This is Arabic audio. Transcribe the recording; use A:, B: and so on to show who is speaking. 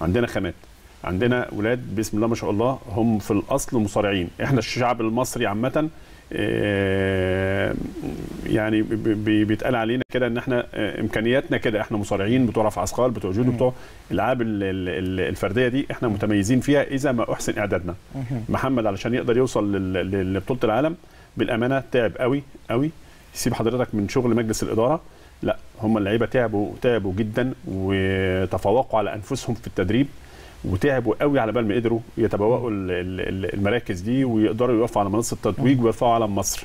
A: عندنا خامات. عندنا ولاد بسم الله ما شاء الله هم في الأصل مصارعين. إحنا الشعب المصري عامة آه، يعني بيتقال علينا كده إن إحنا آه، إمكانياتنا كده إحنا مصارعين بتوع رفع أثقال بتوع جودو بتوع الألعاب ال- ال- ال- الفردية دي إحنا متميزين فيها إذا ما أحسن إعدادنا. محمد علشان يقدر يوصل لبطولة العالم بالأمانة تعب قوي قوي يسيب حضرتك من شغل مجلس الإدارة. لا هم اللعيبة تعبوا تعبوا جدا وتفوقوا على أنفسهم في التدريب وتعبوا قوي على بال ما قدروا يتبوأوا ال- ال- ال- المراكز دي ويقدروا يقفوا على منصة التتويج ويرفعوا علم مصر.